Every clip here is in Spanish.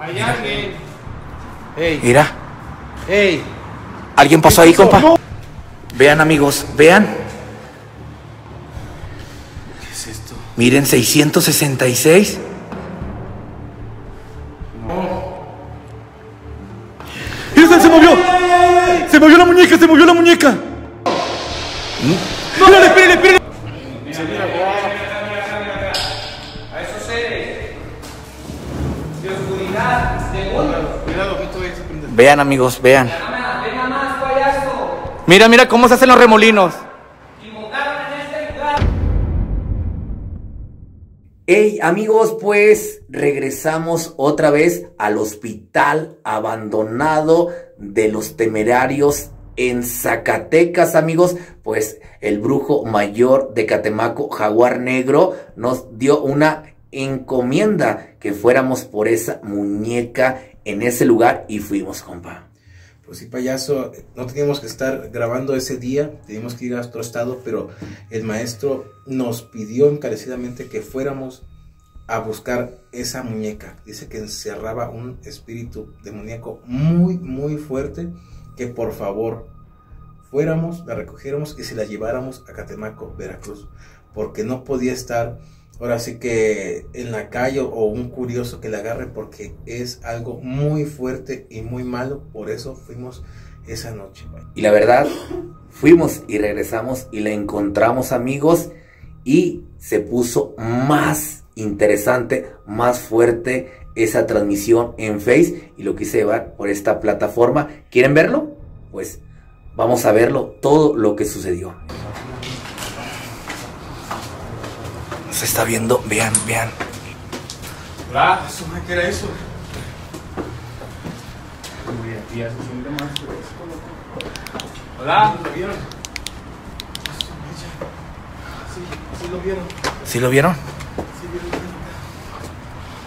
Hay alguien. Ey, Mira, ey. ¿alguien pasó ahí, compa? Vean, amigos, vean. ¿Qué es esto? Miren, 666. Vean, amigos, vean. Mira, mira cómo se hacen los remolinos. Hey amigos, pues regresamos otra vez al hospital abandonado de los temerarios en Zacatecas, amigos. Pues el brujo mayor de Catemaco, Jaguar Negro, nos dio una encomienda que fuéramos por esa muñeca en ese lugar y fuimos, compa. Pues sí, payaso, no teníamos que estar grabando ese día, teníamos que ir a otro estado, pero el maestro nos pidió encarecidamente que fuéramos a buscar esa muñeca. Dice que encerraba un espíritu demoníaco muy, muy fuerte, que por favor fuéramos, la recogiéramos y se la lleváramos a Catemaco, Veracruz, porque no podía estar ahora sí que en la calle o un curioso que la agarre porque es algo muy fuerte y muy malo, por eso fuimos esa noche. Y la verdad, fuimos y regresamos y la encontramos amigos y se puso más interesante, más fuerte esa transmisión en Face y lo quise llevar por esta plataforma. ¿Quieren verlo? Pues vamos a verlo, todo lo que sucedió. Se está viendo, vean, vean. Hola, eso, ¿qué era eso? Ya se siente más Hola. ¿Lo vieron? Sí, sí lo vieron. ¿Sí lo vieron? Sí vieron.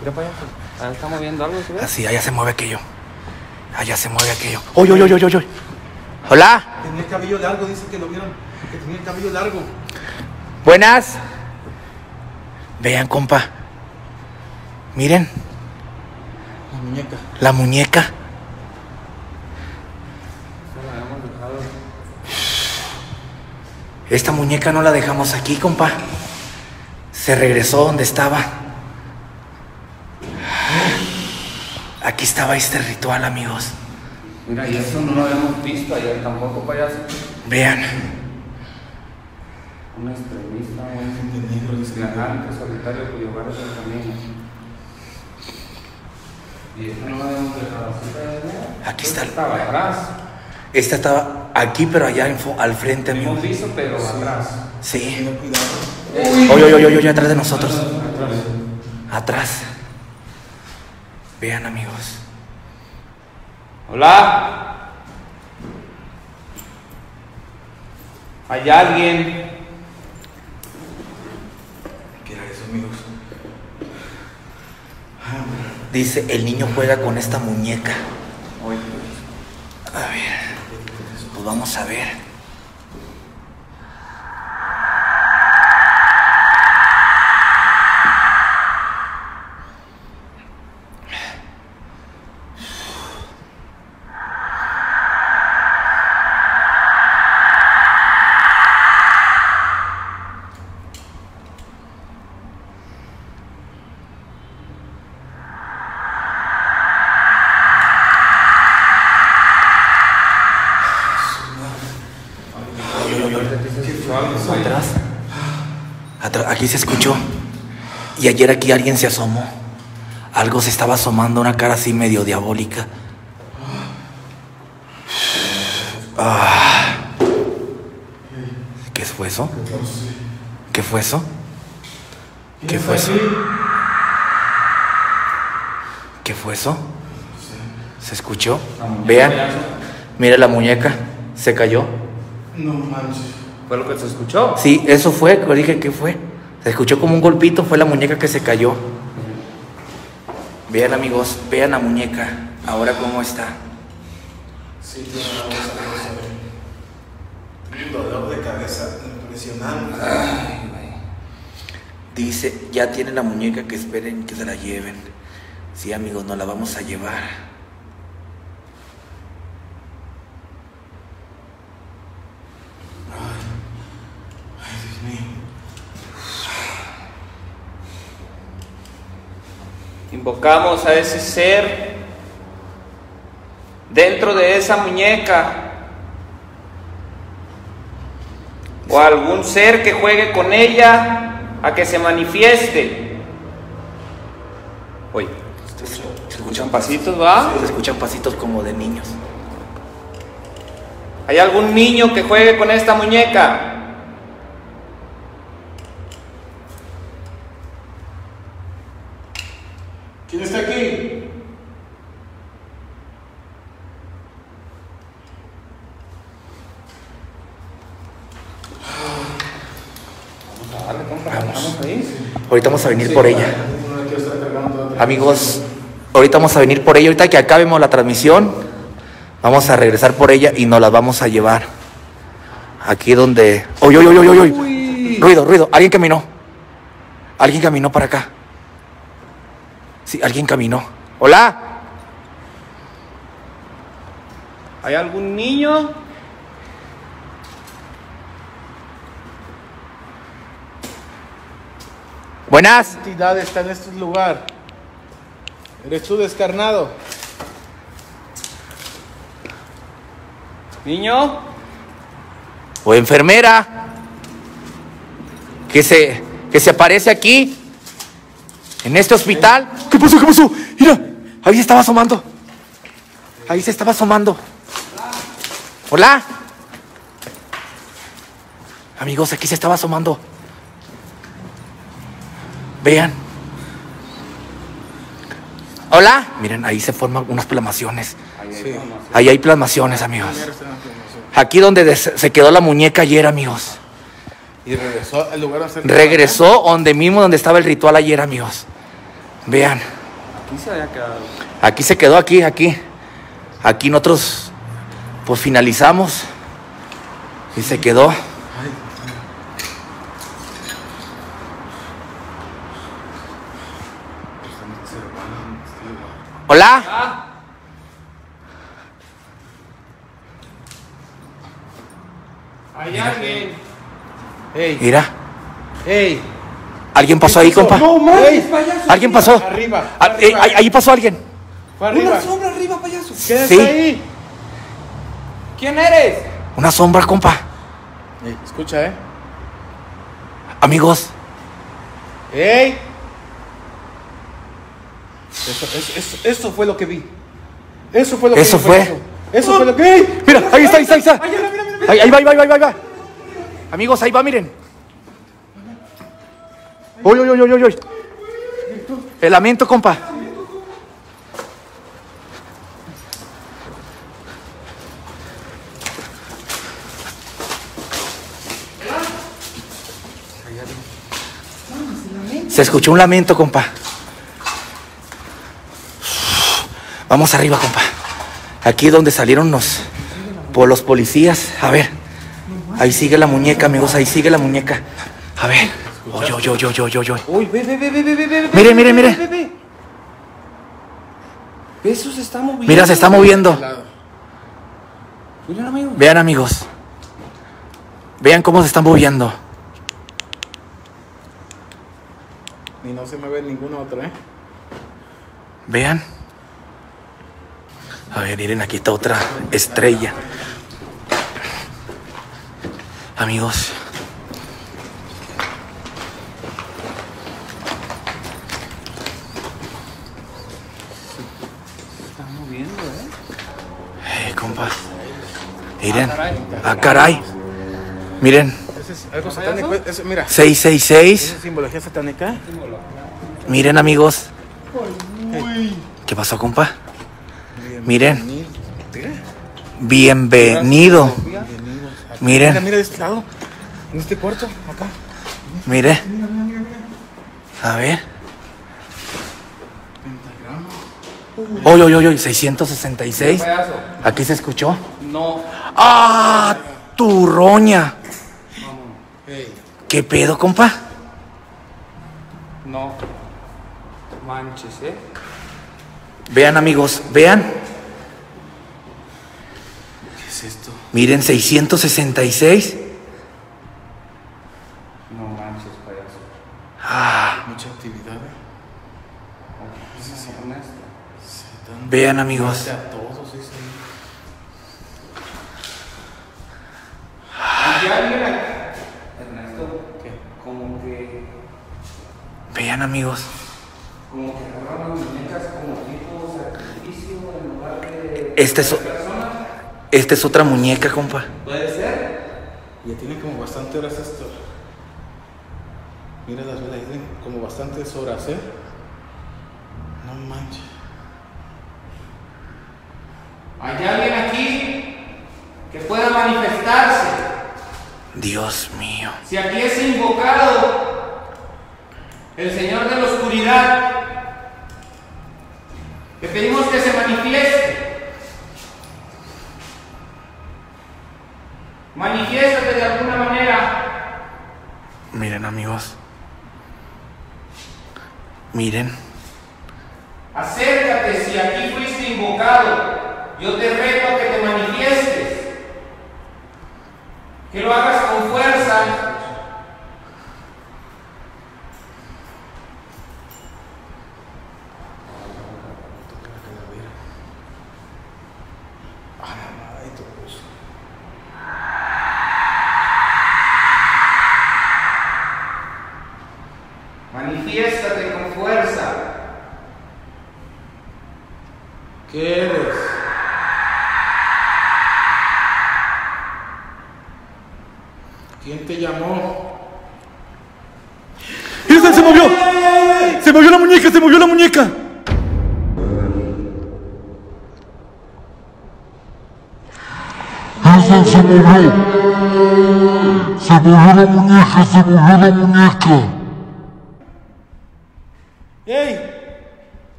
Mira, payaso. Ahí está moviendo algo, ¿sí ves? Así, allá se mueve aquello. Allá se mueve aquello. ¡Oy, oy, oy, oy, oy! Hola. Tenía el cabello largo, dice que lo vieron. Que tenía el cabello largo. Buenas. Vean, compa. Miren, La muñeca. la muñeca. Esta muñeca no la dejamos aquí, compa. Se regresó donde estaba. Aquí estaba este ritual, amigos. Mira, y eso no lo habíamos visto ayer tampoco, payaso. Vean. Un extremista, un viajante solitario cuyo hogar es el camino. Y eso no lo habíamos dejado así, payaso. Aquí está. Estaba atrás. Esta estaba aquí, pero allá en al frente, Hemos amigos. visto, pero atrás. Sí. Oye, oye, oye, oye, atrás de nosotros. Atrás. Vean, amigos. Hola. ¿Hay alguien? ¿Qué era eso, amigos? Dice, el niño juega con esta muñeca. A ver. Pues vamos a ver. Oye, oye, oye. Atrás. Atrás. Aquí se escuchó. Y ayer aquí alguien se asomó. Algo se estaba asomando, una cara así medio diabólica. Ah. ¿Qué fue eso? ¿Qué fue eso? ¿Qué fue eso? ¿Qué fue eso? ¿Se escuchó? Vean. Mira la muñeca. Se cayó. No manches. ¿Fue lo que se escuchó? Sí, eso fue, dije, ¿qué fue? Se escuchó como un golpito, fue la muñeca que se cayó. Vean amigos, vean la muñeca, ahora cómo está. Sí, Un dolor de cabeza impresionante. Dice, ya tiene la muñeca que esperen que se la lleven. Sí, amigos, nos la vamos a llevar. Invocamos a ese ser dentro de esa muñeca o algún ser que juegue con ella a que se manifieste. Oye, se escuchan pasitos, ¿va? Se escuchan pasitos como de niños. ¿Hay algún niño que juegue con esta muñeca? ¿Quién está aquí? Vamos ahí. Ahorita vamos a venir por ella. Amigos, ahorita vamos a venir por ella. Ahorita que acabemos la transmisión, vamos a regresar por ella y nos la vamos a llevar. Aquí donde. ¡Uy, uy, uy, uy, uy, uy! Ruido, ruido. Alguien caminó. Alguien caminó para acá. Sí, alguien caminó. ¡Hola! ¿Hay algún niño? Buenas. entidad está en este lugar? ¿Eres tú descarnado? ¿Niño? O enfermera. Que se, que se aparece aquí. En este hospital. ¿Qué pasó? ¿Qué pasó? Mira, ahí se estaba asomando. Ahí se estaba asomando. Hola. Amigos, aquí se estaba asomando. Vean. Hola. Miren, ahí se forman unas plasmaciones. Ahí hay plasmaciones, amigos. Aquí donde se quedó la muñeca ayer, amigos. Y regresó al lugar donde Regresó donde mismo donde estaba el ritual ayer, amigos. Vean. Aquí se había quedado. Aquí se quedó, aquí, aquí. Aquí nosotros, pues finalizamos. Y se quedó. Hola. ¿Hay alguien? Mira, ¡Ey! alguien pasó ahí, compa. ¡Ey! Alguien pasó. Arriba, Ah, eh, arriba. ahí, ahí pasó alguien. ¡Fue arriba! sombra arriba, payaso. ¿Quién Sí. ahí? ¿Quién eres? Una sombra, compa. Ey, escucha, ¿eh? Amigos, ¡Ey! Eso, eso, eso, eso fue lo que vi. Eso fue lo que Eso fue. Eso fue lo que vi. Mira, ahí está, ahí está, ahí está. Ahí, ahí va, ahí va, ahí va, ahí va. Amigos, ahí va, miren. Uy, uy, uy, uy, uy. El lamento, compa. Se escuchó un lamento, compa. Vamos arriba, compa. Aquí es donde salieron los por los policías. A ver. Ahí sigue la muñeca, amigos. Ahí sigue la muñeca. A ver. Oy, oy, oy, oy, oy, oy, oy. Uy, ve, ve, ve, ve, ve, ve. Mire, mire, mire. Eso se está moviendo. Mira, se está moviendo. Vean, amigos. Vean cómo se está moviendo. Y no se me ve ninguna otra, ¿eh? Vean. A ver, miren, aquí está otra estrella. Amigos. Está moviendo, ¿eh? Eh, compa. Miren. Ah, caray. Miren. Ese es algo satánico. ese- mira. 666. ¿Esa es simbología satánica? Miren, amigos. ¿Qué pasó, compa? Miren. Bienvenido. Mira, Miren, mira de este lado. En este cuarto, acá. mire. A ver. Oye, oye, oye, 666. Payaso. Aquí se escuchó. No. ¡Ah! Tu roña. Ey, ¿Qué pedo, compa? No. Manches, ¿eh? Vean amigos, vean. ¿Qué es esto? Miren, 666. No manches, payaso. Ah, Mucha actividad. ¿eh? ¿Qué es Ernesto? Se dan vean amigos. a todos, aquí. Ernesto, ¿Qué? como que. Vean amigos. Como que agarraron las muñecas como tipo sacrificio en lugar de. Este es. Esta es otra muñeca, compa. Puede ser. Ya tiene como bastante horas esto. Mira las velas, tienen como bastantes horas, ¿eh? No manches. Hay alguien aquí que pueda manifestarse. Dios mío. Si aquí es invocado el Señor de la Oscuridad, le pedimos que se manifieste. Manifiéstate de alguna manera. Miren amigos. Miren. Acércate si aquí fuiste invocado. Yo te reto a que te manifiestes. Que lo hagas con fuerza. Ay, todos. Manifiéstate con fuerza. ¿Qué eres? ¿Quién te llamó? ¡Ese se movió! ¡Se movió la muñeca! ¡Se movió la muñeca! ¡Ese se movió! ¡Se movió la muñeca! ¡Se movió la muñeca! ¡Ey!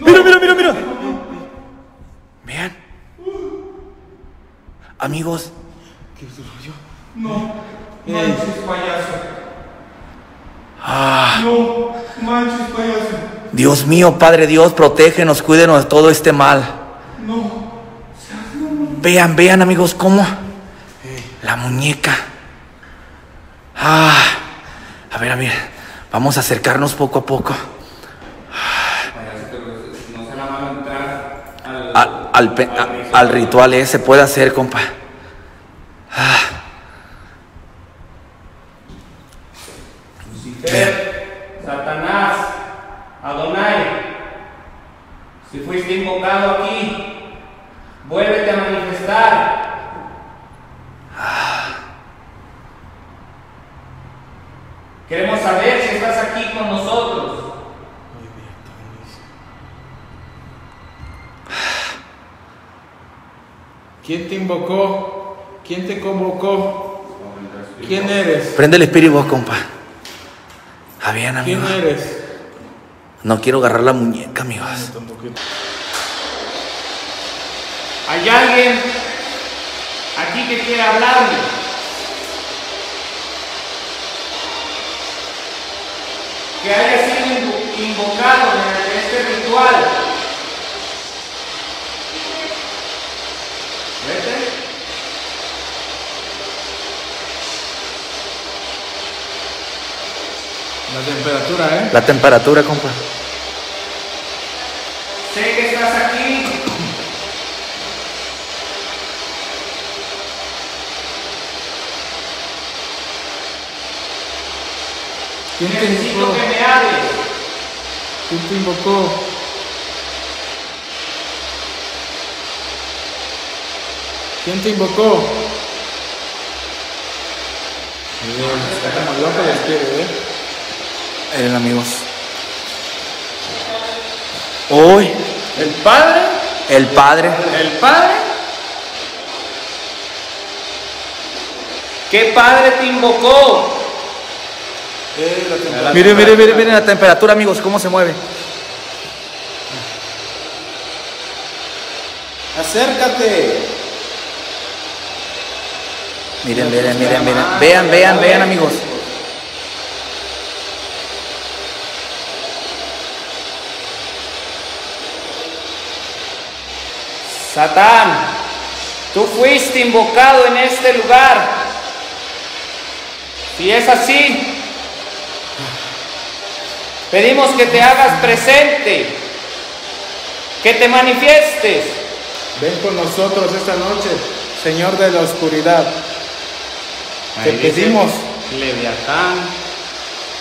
¡Mira, mira, mira, mira! Vean. Amigos, ¿Qué sucedió? Manches, payaso. ah, No, manches, payaso. Dios mío, Padre Dios, protégenos, cuídenos de todo este mal. No. Vean, vean amigos, cómo la muñeca. Ah, a ver, a ver, vamos a acercarnos poco a poco entrar al, al, a- al ritual ese. Puede hacer, compa. Ah, Lucifer, Satanás, Adonai, si fuiste invocado aquí, vuélvete a manifestar. Queremos saber si estás aquí con nosotros. ¿Quién te invocó? ¿Quién te convocó? ¿Quién eres? prende el espíritu, compa. Ah, bien, ¿Quién eres? No quiero agarrar la muñeca, amigos. Hay alguien aquí que quiere hablarle. Que haya sido invo- invocado mediante este ritual. La temperatura, ¿eh? La temperatura, compa. Sé que estás aquí. ¿Quién te Necesito invocó? que me hables. ¿Quién te invocó? ¿Quién te invocó? Bien, está como loco el espíritu, ¿eh? Miren, amigos. Hoy, ¿El Padre? el Padre, ¿El Padre? ¿Qué Padre te invocó? Miren, miren, miren, miren la temperatura, amigos, cómo se mueve. Acércate. Miren, miren, miren, miren. Vean, vean, vean, amigos. Satán, tú fuiste invocado en este lugar. Si es así, pedimos que te hagas presente, que te manifiestes. Ven con nosotros esta noche, Señor de la oscuridad. Te Ahí pedimos Leviatán.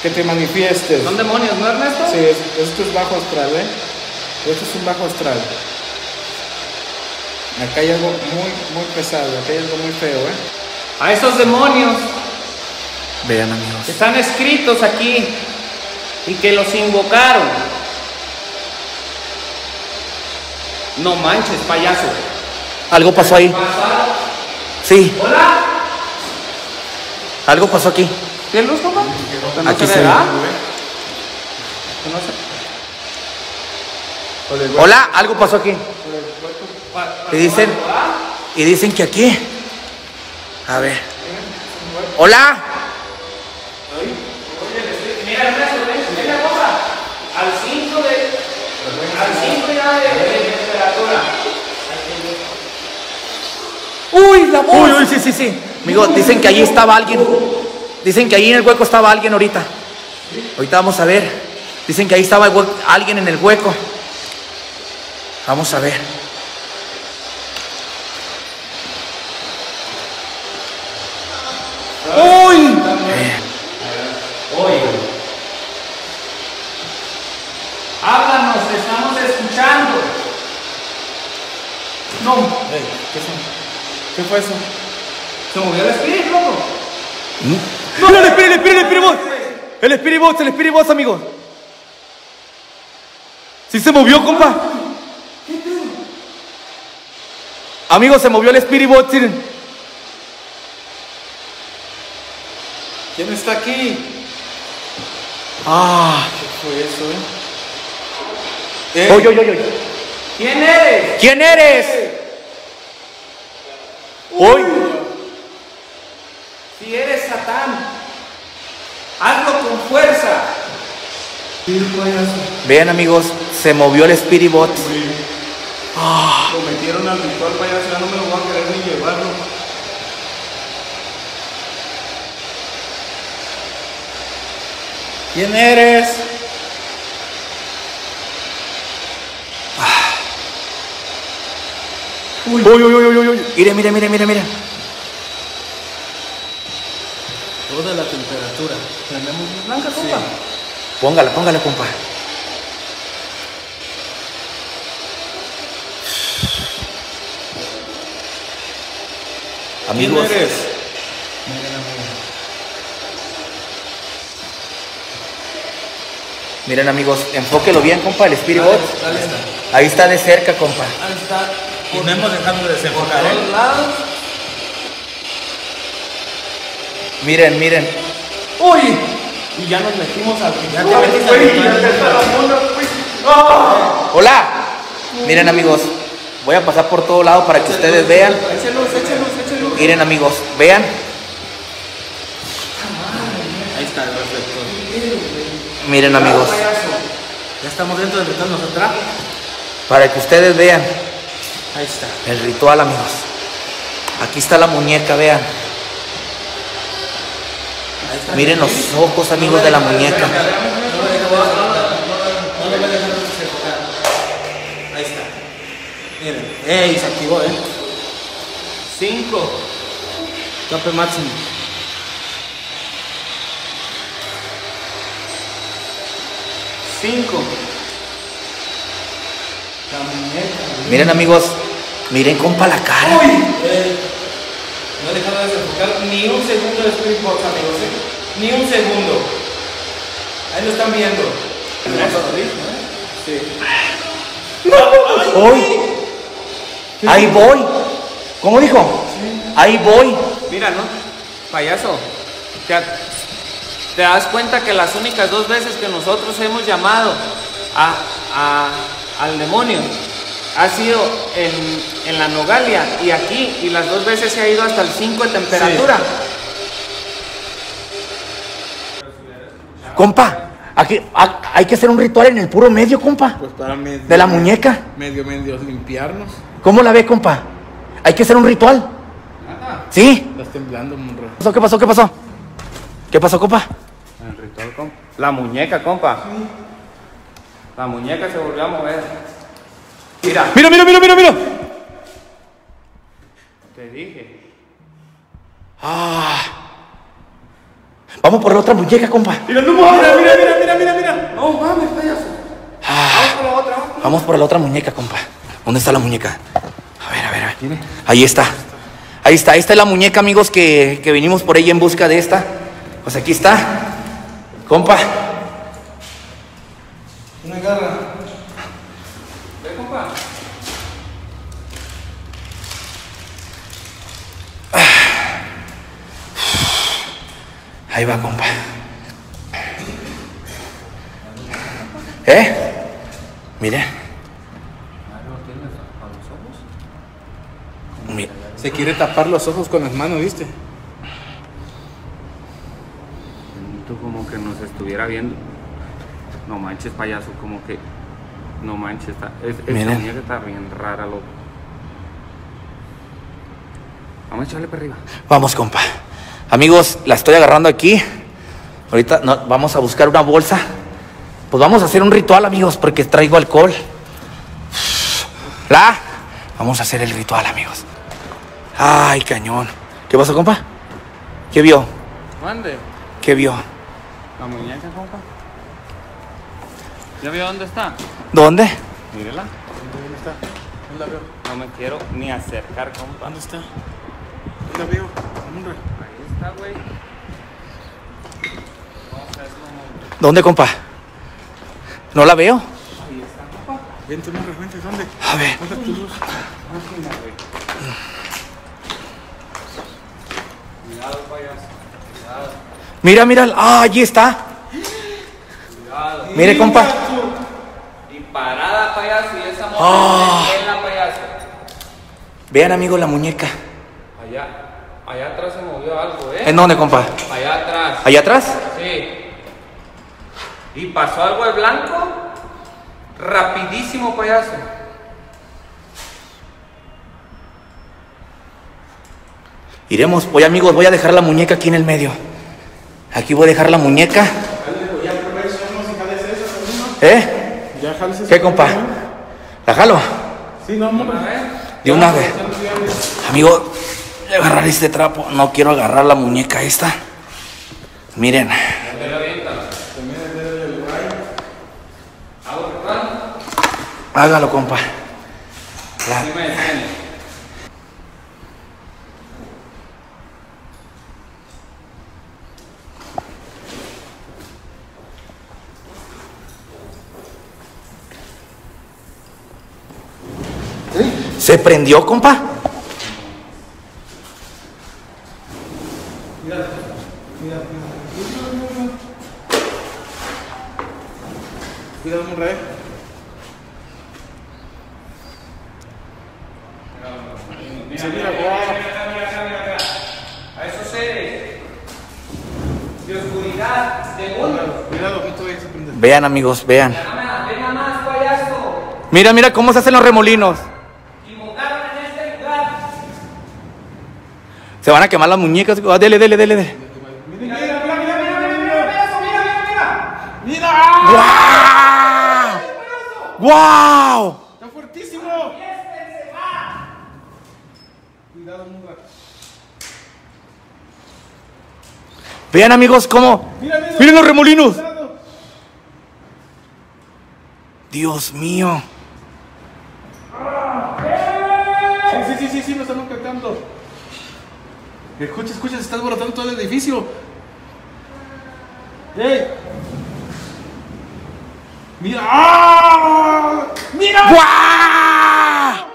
que te manifiestes. ¿Son demonios, no Ernesto? Sí, es- esto es bajo astral, ¿eh? Esto es un bajo astral. Acá hay algo muy, muy pesado, acá hay algo muy feo, ¿eh? A esos demonios Vean amigos. que están escritos aquí y que los invocaron. No manches, payaso. Algo pasó ahí. Sí, Hola. algo pasó aquí. ¿Qué luz? Que no Aquí se ve, ve. ¿ah? Se- Hola, algo pasó aquí. Y dicen, y dicen que aquí. A ver. Hola. Al 5 de. Al 5 ya de, temperatura. Uy, la voz. Uy, uy, sí, sí, sí. Amigo, dicen que allí estaba alguien. Dicen que allí en el hueco estaba alguien ahorita. Ahorita vamos a ver. Dicen que ahí estaba alguien en el hueco. Vamos a ver. Uy. Háblanos, te estamos escuchando. No, ¿qué, son? ¿Qué fue eso? se movió el espíritu, loco. ¡Mira el espíritu, el espíritu, el espíritu! El espíritu el espíritu box, amigo. ¿Sí se movió, compa? Amigo, se movió el espíritu. ¿Quién está aquí? Ah. ¿Qué fue eso, eh? Oye, oye, oye. ¿Quién eres? ¿Quién eres? Uy. Si eres Satán, hazlo con fuerza. Vean amigos, se movió el Spirit Bot. Lo metieron al ritual payaso, ya no me lo voy a querer ni llevarlo. ¿Quién eres? Uy, uy, uy, uy, uy, uy. Mire, mire, mire, mire, mire. Toda la temperatura. Tenemos blanca, compa. Póngala, póngala, compa. Amigos, ¿Quién eres? Miren amigos, enfóquelo bien, compa, el Spirit Bot. Ahí está de cerca, compa. Ahí está. Y no hemos dejado de desenfocar, Por ¿eh? todos lados. Miren, miren. ¡Uy! Y ya nos metimos al Ya te metiste al ritual. Hola. Miren amigos, voy a pasar por todo lado para que ustedes vean. Échelos, échelos, échelos. Miren amigos, vean. Miren amigos, Ya estamos dentro del ritual nosotros. para que ustedes vean Ahí está. el ritual amigos. Aquí está la muñeca, vean. Miren los ojos amigos de la muñeca. Ahí está. Miren. ¡Ey! Se activó, ¿eh? Cinco. Tope máximo. Miren amigos, miren compa la cara. No he dejado de desenfocar ni un segundo de Spirit Box, amigos. ¿eh? Ni un segundo. Ahí lo están viendo. Hoy. Ahí voy. ¿Cómo dijo? Ahí voy. Mira, ¿no? Payaso. ¿Te, te das cuenta que las únicas dos veces que nosotros hemos llamado a, a- al demonio ha sido en, en la Nogalia y aquí, y las dos veces se ha ido hasta el 5 de temperatura. Compa, aquí ha- hay que hacer un ritual en el puro medio, compa. Pues para medio, De la muñeca. Medio, medio limpiarnos. ¿Cómo la ve, compa? Hay que hacer un ritual. ¿Sí? Estás temblando, Monroy. ¿Qué pasó? ¿Qué pasó? ¿Qué pasó? ¿Qué pasó, compa? El ritual, compa. La muñeca, compa. La muñeca se volvió a mover. Mira, Mira, mira, mira, mira, mira. te dije. Ah. Vamos por la otra muñeca, compa. Mira, no mames. Mira, mira, mira, mira, mira, mira. No mames, payaso. Vamos por la otra muñeca, compa. ¿Dónde está la muñeca? A ver, a ver, a ver. Ahí está. Ahí está. Esta es la muñeca, amigos, que, que vinimos por ella en busca de esta. Pues aquí está. Compa. Una garra. Ve, compa. Ahí va, compa. ¿Eh? Mire. Mi- Se quiere tapar los ojos con las manos, ¿viste? Tú como que nos estuviera viendo. No manches, payaso, como que. No manches, está. Es, muñeca está bien rara, loco. Vamos a echarle para arriba. Vamos, compa. Amigos, la estoy agarrando aquí. Ahorita no, vamos a buscar una bolsa. Pues vamos a hacer un ritual, amigos, porque traigo alcohol. La. Vamos a hacer el ritual, amigos. Ay, cañón. ¿Qué pasó, compa? ¿Qué vio? Mande. ¿Qué vio? La muñeca, compa. ¿Ya vio dónde está? ¿Dónde? Mírela. ¿Dónde está? ¿Dónde la veo? No me quiero ni acercar, compa. ¿Dónde está? ¿Dónde la veo? Monroy. Ahí está, güey. Vamos a hacerlo, hombre. ¿Dónde, compa? ¿No la veo? Vente, Monroy, vente. ¿Dónde? A ver. ¿Dónde está tu luz? Máquina, güey. Cuidado, payaso. Mira, mira. Ah, allí está. Mire, compa. Y parada, payaso, y esa mujer Ah. en la payaso. Vean, amigos, la muñeca. Allá, allá atrás se movió algo, ¿eh? ¿En dónde, compa? Allá atrás. ¿Allá atrás? Sí. Y pasó algo de blanco. Rapidísimo, payaso. Iremos, voy amigos, voy a dejar la muñeca aquí en el medio. Aquí voy a dejar la muñeca. ¿Eh? ¿Ya jales ese ¿Qué, compa? ¿La jalo? Sí, no. De una vez. Amigo, voy a agarrar este trapo. No quiero agarrar la muñeca esta. Miren. Hágalo, compa. La- ¿Se prendió, compa? Cuidado, Monroy. Se mira, guau. A esos seres de oscuridad, de mundo. Cuidado. Vean, amigos, vean. Venga más, payaso. Mira, mira cómo se hacen los remolinos. Y montaron en este lugar. Se van a quemar las muñecas. Ah, dele, dele, dele, dele. Mira, mira, mira, mira, mira, mira, payaso, mira, mira, mira. ¡Guau! ¡Guau! ¡Está fuertísimo! Cuidado, Monroy. Vean, amigos, cómo. Mira, mira. Miren los remolinos. Dios mío. Escucha, escucha, se está desbaratando todo el edificio. ¡Ey! ¡Mira! ¡Ah! ¡Mira! ¡Guau!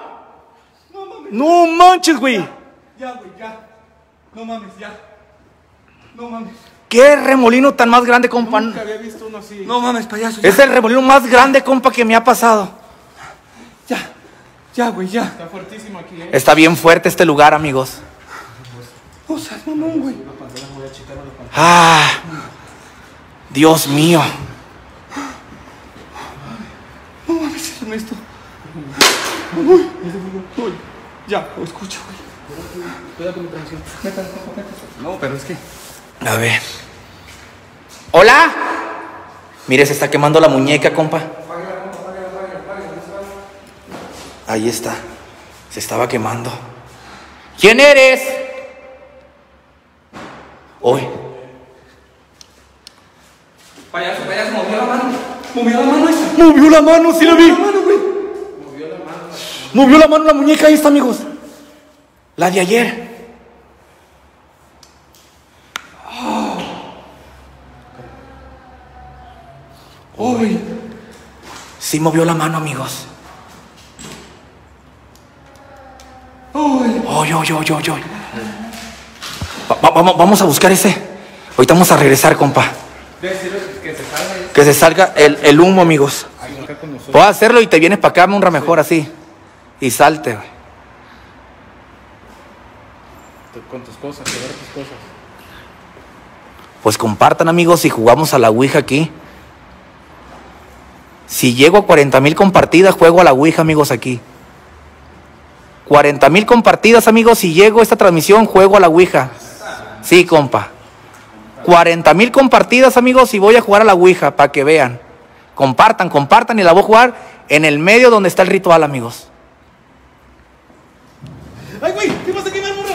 No manches, güey. Ya, güey, ya. No mames, ya. No mames. ¿Qué remolino tan más grande, compa? Nunca había visto uno así. No mames, payaso. Es el remolino más grande, compa, que me ha pasado. Ya, ya, güey, ya. Está fuertísimo aquí, ¿eh? Está bien fuerte este lugar, amigos. O sea, mamón, güey. Ah, Dios mío. No mames, Ernesto. Ya, lo escucho, güey. Cuidado con mi transmisión. No, pero es que. A ver. ¡Hola! Mire, se está quemando la muñeca, compa. Ahí está. Se estaba quemando. ¿Quién eres? Hoy. Payaso, payaso, movió la mano. Movió la mano esa. Movió la mano, sí la vi. Movió la mano la muñeca, ahí está, amigos. La de ayer. Uy. Sí movió la mano, amigos. Uy. Oy, oy, oy, oy, oy. Va- va- vamos, vamos a buscar ese. Ahorita vamos a regresar, compa. que se salga. Que se salga el, el humo, amigos. Acá con nosotros. Puedo hacerlo y te vienes para acá, Munra, mejor así. Y salte, güey. Con tus cosas, llevar tus cosas. Pues compartan, amigos, si jugamos a la Ouija aquí. Si llego a 40 mil compartidas, juego a la Ouija, amigos, aquí. 40 mil compartidas, amigos, si llego a esta transmisión, juego a la Ouija. Sí, compa. 40 mil compartidas, amigos, y voy a jugar a la Ouija, para que vean. Compartan, compartan, y la voy a jugar en el medio donde está el ritual, amigos. Ay, güey, ¿qué vas a quemar, morra?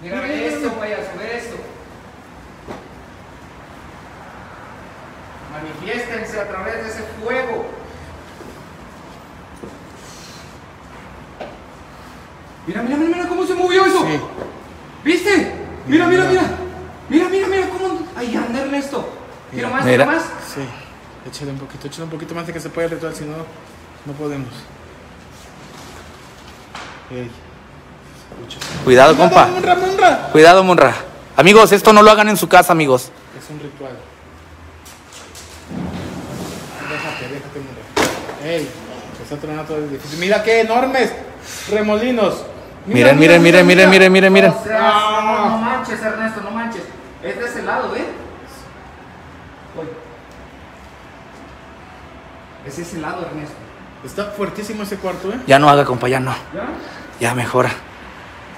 Mira, ve esto, payaso, ve esto. Manifiéstense a través de ese fuego. Mira, mira, mira, mira cómo se movió eso. Sí. ¿Viste? Mira, mira, mira. Mira, mira, mira cómo. Ay, anda Ernesto. Quiero más, Mira. quiero más. Sí. Échale un poquito, échale un poquito más de que se pueda el ritual, si no, no podemos. Ey. Escucha. Cuidado, compa. Munra, Munra. Cuidado, Munra. Amigos, esto no lo hagan en su casa, amigos. Es un ritual. Déjate, déjate, Munra. Ey, está tronando todo el edificio. Mira qué enormes remolinos. Mira, Miren, miren, miren, miren, miren, miren, miren. O sea, no, no manches, Ernesto, no manches. Es de ese lado, ¿eh? Es ese lado, Ernesto. Está fuertísimo ese cuarto, ¿eh? Ya no haga, compa, ya no. ¿Ya? Ya mejora.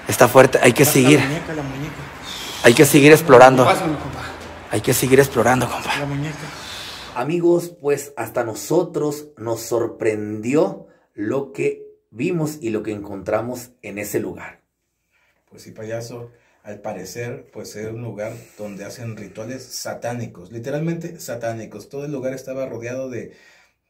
Está fuerte, hay que seguir. La muñeca, la muñeca. Hay que seguir explorando. Pásame, compa. Hay que seguir explorando, compa. La muñeca. Amigos, pues hasta nosotros nos sorprendió lo que vimos y lo que encontramos en ese lugar. Pues sí, payaso, al parecer, pues era un lugar donde hacen rituales satánicos, literalmente satánicos. Todo el lugar estaba rodeado de,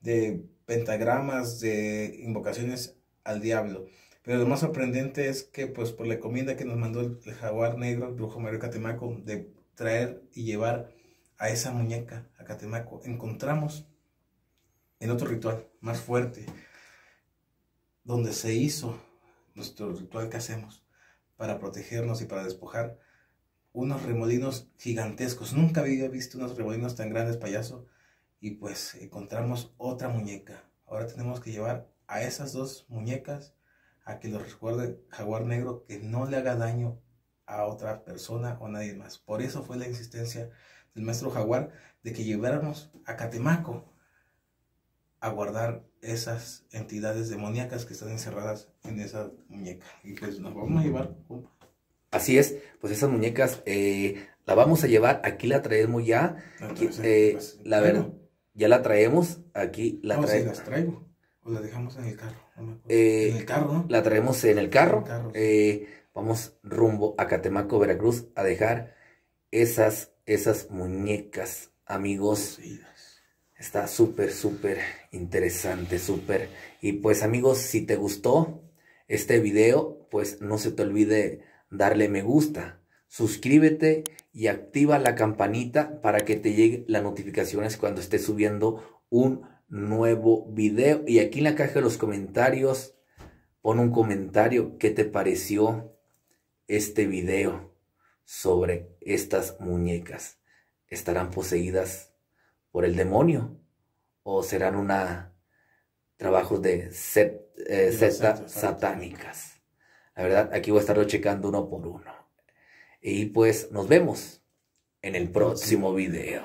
de pentagramas, de invocaciones al diablo. Pero lo más sorprendente es que, pues, por la encomienda que nos mandó el, el jaguar negro, el brujo Mario Catemaco, de traer y llevar a esa muñeca a Catemaco, encontramos en otro ritual más fuerte, donde se hizo nuestro ritual que hacemos para protegernos y para despojar unos remolinos gigantescos. Nunca había visto unos remolinos tan grandes, payaso. Y pues encontramos otra muñeca. Ahora tenemos que llevar a esas dos muñecas a que los recuerde Jaguar Negro que no le haga daño a otra persona o a nadie más. Por eso fue la insistencia del maestro Jaguar de que lleváramos a Catemaco a guardar esas entidades demoníacas que están encerradas en esa muñeca. Y pues nos vamos a llevar. Así es, pues esas muñecas eh, la vamos a llevar, aquí la traemos ya, aquí, Entonces, eh, pues, la verdad, ya la traemos, aquí la No, traemos. las traigo. O las dejamos en el carro. no. Eh, en el carro, ¿no? La traemos en el carro. En el carro, sí. eh, vamos rumbo a Catemaco, Veracruz, a dejar esas, esas muñecas, amigos. Poseídas. Está súper, súper interesante, súper. Y pues amigos, si te gustó este video, pues no se te olvide darle me gusta, suscríbete y activa la campanita para que te lleguen las notificaciones cuando esté subiendo un nuevo video. Y aquí en la caja de los comentarios, pon un comentario qué te pareció este video sobre estas muñecas. ¿Estarán poseídas por el demonio? ¿O serán una trabajos de set, eh, sectas satánicas? La verdad, aquí voy a estarlo checando uno por uno. Y pues nos vemos en el próximo video.